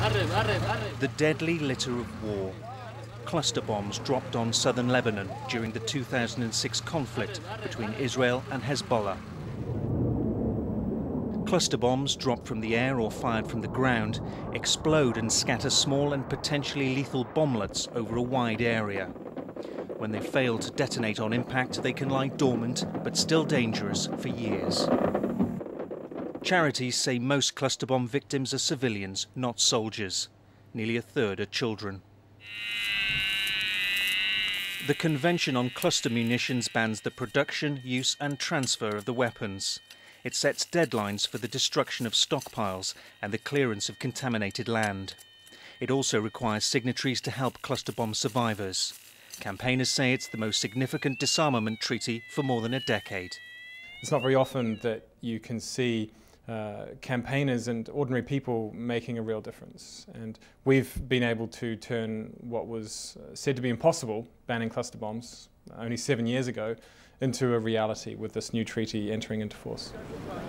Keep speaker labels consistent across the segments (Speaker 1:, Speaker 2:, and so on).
Speaker 1: The deadly litter of war. Cluster bombs dropped on southern Lebanon during the 2006 conflict between Israel and Hezbollah. Cluster bombs dropped from the air or fired from the ground explode and scatter small and potentially lethal bomblets over a wide area. When they fail to detonate on impact, they can lie dormant but still dangerous for years. Charities say most cluster bomb victims are civilians, not soldiers. Nearly a third are children. The Convention on Cluster Munitions bans the production, use and transfer of the weapons. It sets deadlines for the destruction of stockpiles and the clearance of contaminated land. It also requires signatories to help cluster bomb survivors. Campaigners say it's the most significant disarmament treaty for more than a decade.
Speaker 2: It's not very often that you can see uh, campaigners and ordinary people making a real difference. And we've been able to turn what was uh, said to be impossible, banning cluster bombs, only seven years ago, into a reality with this new treaty entering into force.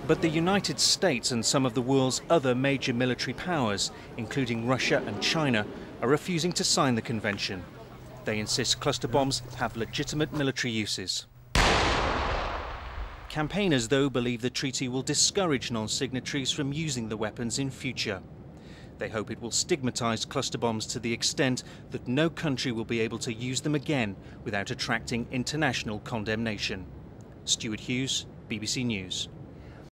Speaker 1: But the United States and some of the world's other major military powers, including Russia and China, are refusing to sign the convention. They insist cluster bombs have legitimate military uses. Campaigners, though, believe the treaty will discourage non-signatories from using the weapons in future. They hope it will stigmatise cluster bombs to the extent that no country will be able to use them again without attracting international condemnation. Stuart Hughes, BBC News.